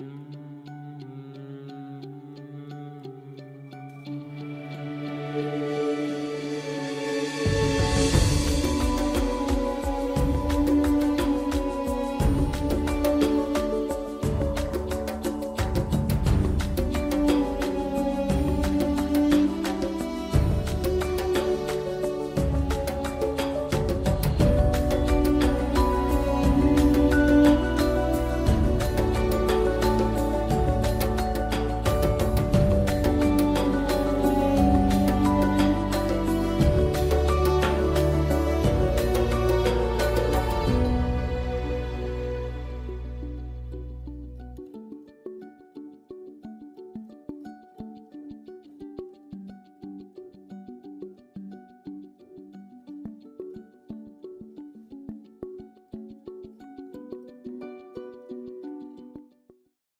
Mm-hmm.